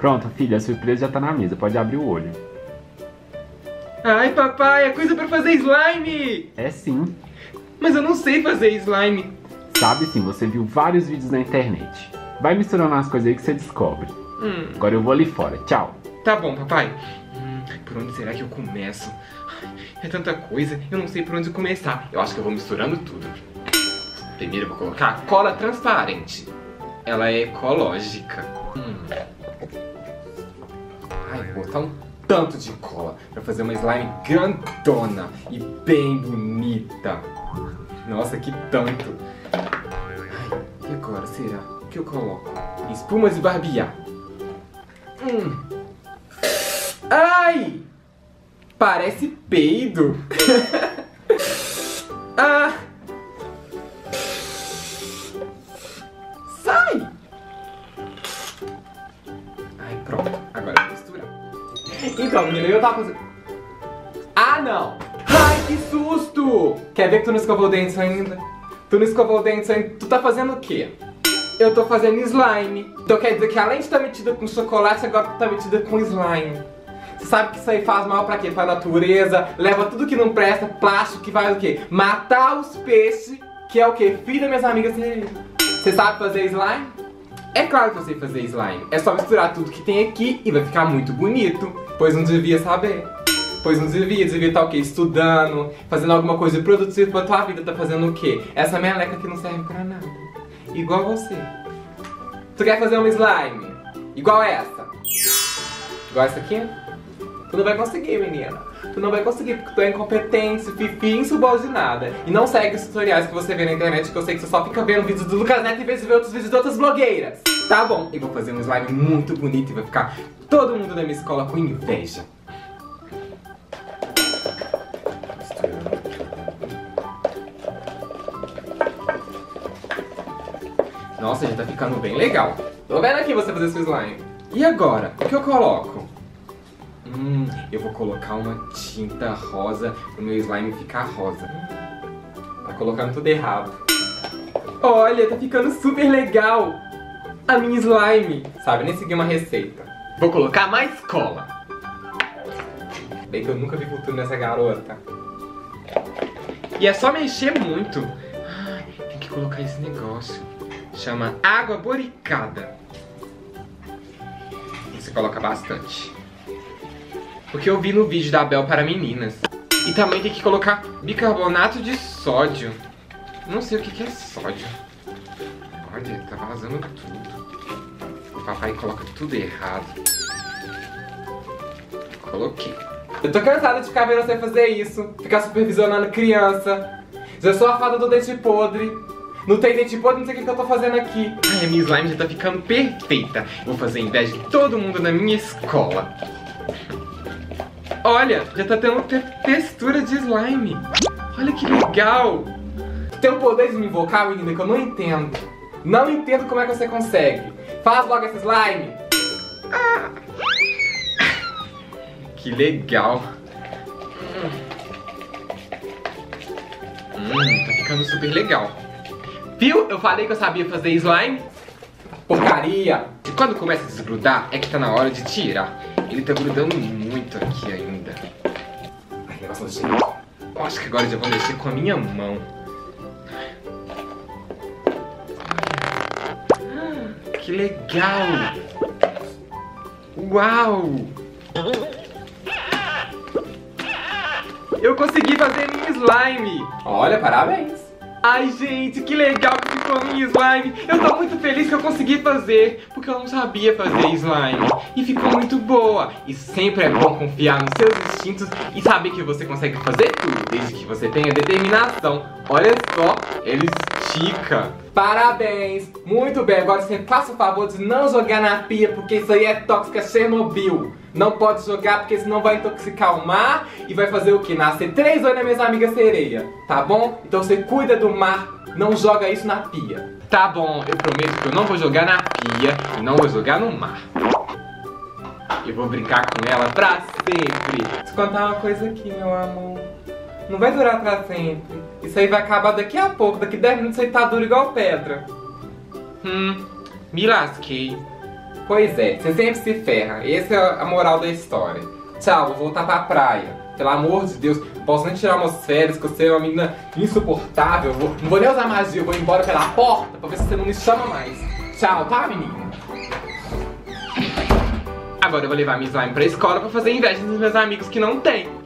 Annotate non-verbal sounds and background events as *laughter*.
Pronto, filha, a surpresa já tá na mesa, pode abrir o olho. Ai, papai, é coisa pra fazer slime! É sim. Mas eu não sei fazer slime. Sabe sim, você viu vários vídeos na internet. Vai misturando as coisas aí que você descobre. Hum, Agora eu vou ali fora, tchau. tá bom, papai. Hum, por onde será que eu começo? É tanta coisa, eu não sei por onde começar. Eu acho que eu vou misturando tudo. Primeiro eu vou colocar cola transparente. Ela é ecológica. Hum. Botar um tanto de cola pra fazer uma slime grandona e bem bonita. Nossa, que tanto. Ai, e agora, será? Que eu coloco? Espumas de barbear. Hum. Ai! Parece peido. *laughs* Então, menina, eu tava fazendo... Ah, não! Ai, que susto! Quer ver que tu não escovou o dente ainda? Tu não escovou o dente ainda? Tu tá fazendo o quê? Eu tô fazendo slime. Então quer dizer que além de estar metida com chocolate, agora tu tá metida com slime. Você sabe que isso aí faz mal pra quê? Pra natureza, leva tudo que não presta, plástico, que vai o quê? Matar os peixes, que é o quê? Filho das minhas amigas. Você sabe fazer slime? É claro que eu sei fazer slime. É só misturar tudo que tem aqui e vai ficar muito bonito. Pois não devia saber. Pois não devia, devia estar o quê? Estudando, fazendo alguma coisa produtiva pra tua vida, tá fazendo o quê? Essa meleca que não serve pra nada. Igual você. Tu quer fazer um slime? Igual essa? Igual essa aqui? Tu não vai conseguir, menina. Tu não vai conseguir porque tu é incompetente, fifi, insubordinada. E não segue os tutoriais que você vê na internet, que eu sei que você só fica vendo vídeos do Lucas Neto em vez de ver outros vídeos de outras blogueiras. Tá bom, eu vou fazer um slime muito bonito e vai ficar todo mundo da minha escola com inveja. Nossa, já tá ficando bem legal. Tô vendo aqui você fazer seu slime. E agora? O que eu coloco? Hum, eu vou colocar uma tinta rosa pro meu slime ficar rosa. Tá colocando tudo errado. Olha, tá ficando super legal. A minha slime. Sabe, nem segui uma receita. Vou colocar mais cola. Bem que eu nunca vi futuro nessa garota. E é só mexer muito. Ai, tem que colocar esse negócio. Chama água boricada. Você coloca bastante. Porque eu vi no vídeo da Bel para meninas. E também tem que colocar bicarbonato de sódio. Não sei o que, que é sódio. Olha, tá vazando tudo. O papai coloca tudo errado. Coloquei. Eu tô cansada de ficar vendo você fazer isso. Ficar supervisionando criança. Já sou a fada do dente podre. Não tem dente podre, não sei o que, que eu tô fazendo aqui. Ai, a minha slime já tá ficando perfeita. Vou fazer inveja de todo mundo na minha escola. Olha, já tá tendo te textura de slime. Olha que legal. Tem o poder de me invocar, menina, que eu não entendo. Não entendo como é que você consegue. Faz logo esse slime. Ah. Que legal. Hum, tá ficando super legal. Viu? Eu falei que eu sabia fazer slime. Porcaria! E quando começa a desgrudar, é que tá na hora de tirar. Ele tá grudando muito aqui ainda. Ai, negócio. Eu acho que agora eu já vou mexer com a minha mão. Ah, Que legal! Uau! Eu consegui fazer minha slime! Olha, parabéns! Ai, gente, que legal ficou a minha slime! Eu tô muito feliz que eu consegui fazer, porque eu não sabia fazer slime. E ficou muito boa! E sempre é bom confiar nos seus instintos e saber que você consegue fazer tudo, desde que você tenha determinação. Olha só, ele estica. Parabéns! Muito bem, agora você faça o favor de não jogar na pia, porque isso aí é tóxica Chernobyl. Não pode jogar porque senão vai intoxicar o mar e vai fazer o que? Nascer três oi nas minhas amigas sereia, tá bom? Então você cuida do mar, não joga isso na pia. Tá bom, eu prometo que eu não vou jogar na pia e não vou jogar no mar. Eu vou brincar com ela pra sempre. Eu contar uma coisa aqui, meu amor. Não vai durar pra sempre. Isso aí vai acabar daqui a pouco. Daqui 10 minutos isso aí tá duro igual pedra. Hum, me lasquei. Pois é, você sempre se ferra. Essa é a moral da história. Tchau, vou voltar pra praia. Pelo amor de Deus, posso nem tirar umas férias, que você é uma menina insuportável. Vou, não vou nem usar magia, eu vou embora pela porta pra ver se você não me chama mais. Tchau, tá, menina? Agora eu vou levar minha slime pra escola pra fazer inveja dos meus amigos que não tem.